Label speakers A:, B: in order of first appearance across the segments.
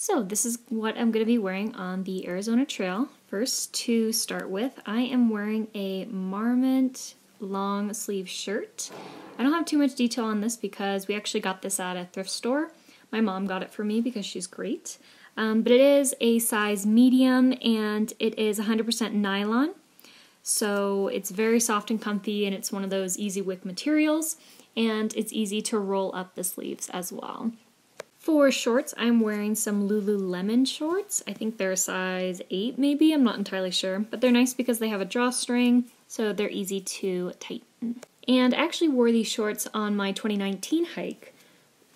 A: So this is what I'm going to be wearing on the Arizona Trail. First, to start with, I am wearing a Marmot long sleeve shirt. I don't have too much detail on this because we actually got this at a thrift store. My mom got it for me because she's great. Um, but it is a size medium and it is 100% nylon. So it's very soft and comfy and it's one of those easy wick materials and it's easy to roll up the sleeves as well. For shorts, I'm wearing some Lululemon shorts. I think they're a size 8 maybe, I'm not entirely sure. But they're nice because they have a drawstring, so they're easy to tighten. And I actually wore these shorts on my 2019 hike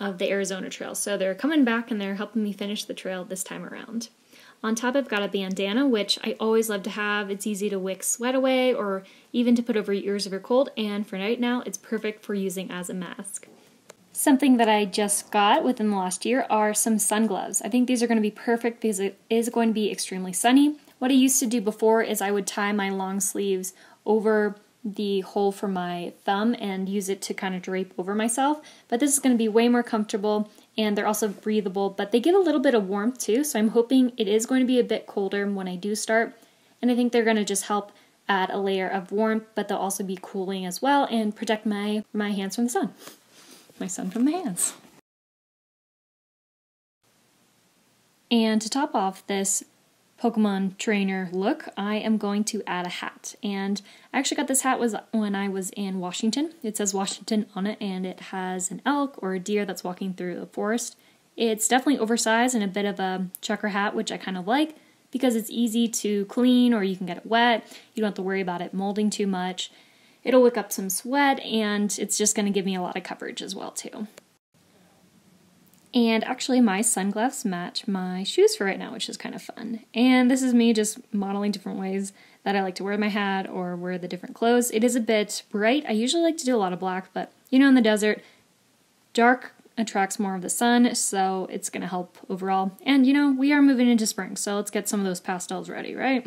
A: of the Arizona Trail, so they're coming back and they're helping me finish the trail this time around. On top, I've got a bandana, which I always love to have. It's easy to wick sweat away or even to put over your ears if you're cold, and for night now, it's perfect for using as a mask. Something that I just got within the last year are some sun gloves. I think these are going to be perfect because it is going to be extremely sunny. What I used to do before is I would tie my long sleeves over the hole for my thumb and use it to kind of drape over myself. But this is going to be way more comfortable and they're also breathable, but they give a little bit of warmth too. So I'm hoping it is going to be a bit colder when I do start. And I think they're going to just help add a layer of warmth, but they'll also be cooling as well and protect my, my hands from the sun. My son from the hands. And to top off this Pokemon trainer look, I am going to add a hat. And I actually got this hat was when I was in Washington. It says Washington on it and it has an elk or a deer that's walking through the forest. It's definitely oversized and a bit of a checker hat, which I kind of like because it's easy to clean or you can get it wet. You don't have to worry about it molding too much. It'll wick up some sweat and it's just going to give me a lot of coverage as well too. And actually, my sunglasses match my shoes for right now, which is kind of fun. And this is me just modeling different ways that I like to wear my hat or wear the different clothes. It is a bit bright. I usually like to do a lot of black, but you know, in the desert, dark attracts more of the sun, so it's going to help overall. And you know, we are moving into spring, so let's get some of those pastels ready, right?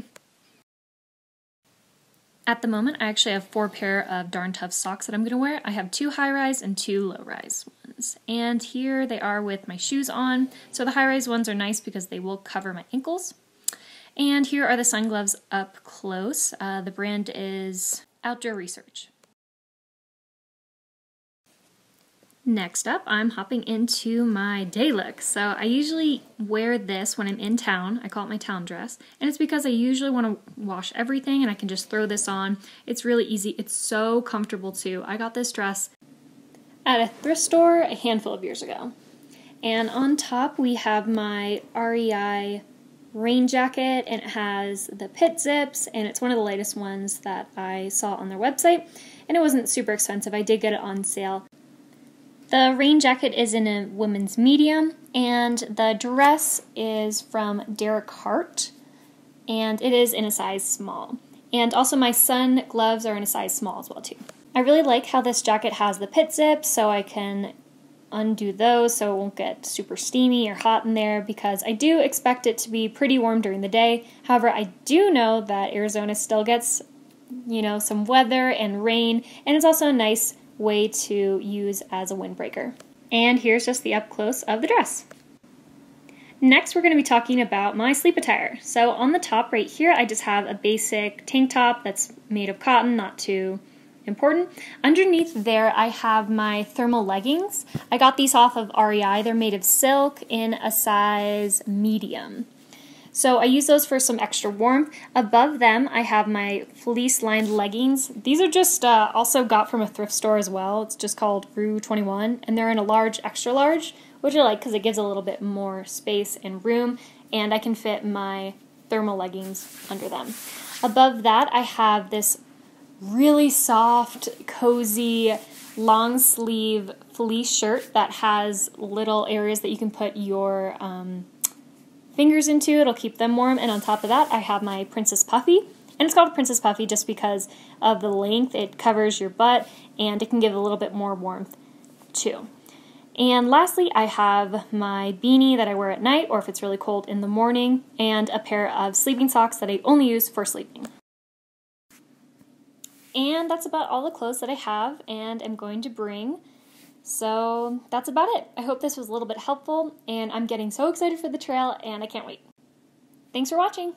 A: At the moment, I actually have four pair of Darn Tough socks that I'm going to wear. I have two high-rise and two low-rise ones. And here they are with my shoes on. So the high-rise ones are nice because they will cover my ankles. And here are the sun gloves up close. Uh, the brand is Outdoor Research. Next up, I'm hopping into my day look. So I usually wear this when I'm in town. I call it my town dress. And it's because I usually want to wash everything and I can just throw this on. It's really easy. It's so comfortable too. I got this dress at a thrift store a handful of years ago. And on top we have my REI rain jacket and it has the pit zips and it's one of the latest ones that I saw on their website and it wasn't super expensive. I did get it on sale. The rain jacket is in a women's medium, and the dress is from Derek Heart, and it is in a size small. And also, my sun gloves are in a size small as well too. I really like how this jacket has the pit zip, so I can undo those so it won't get super steamy or hot in there because I do expect it to be pretty warm during the day. However, I do know that Arizona still gets, you know, some weather and rain, and it's also a nice way to use as a windbreaker. And here's just the up close of the dress. Next, we're going to be talking about my sleep attire. So on the top right here, I just have a basic tank top that's made of cotton, not too important. Underneath there, I have my thermal leggings. I got these off of REI. They're made of silk in a size medium. So I use those for some extra warmth. Above them, I have my fleece lined leggings. These are just uh, also got from a thrift store as well. It's just called Rue 21, and they're in a large, extra large, which I like because it gives a little bit more space and room, and I can fit my thermal leggings under them. Above that, I have this really soft, cozy, long sleeve fleece shirt that has little areas that you can put your um, fingers into. It'll keep them warm. And on top of that, I have my Princess Puffy. And it's called Princess Puffy just because of the length. It covers your butt and it can give a little bit more warmth too. And lastly, I have my beanie that I wear at night or if it's really cold in the morning, and a pair of sleeping socks that I only use for sleeping. And that's about all the clothes that I have and am going to bring. So that's about it. I hope this was a little bit helpful, and I'm getting so excited for the trail, and I can't wait. Thanks for watching!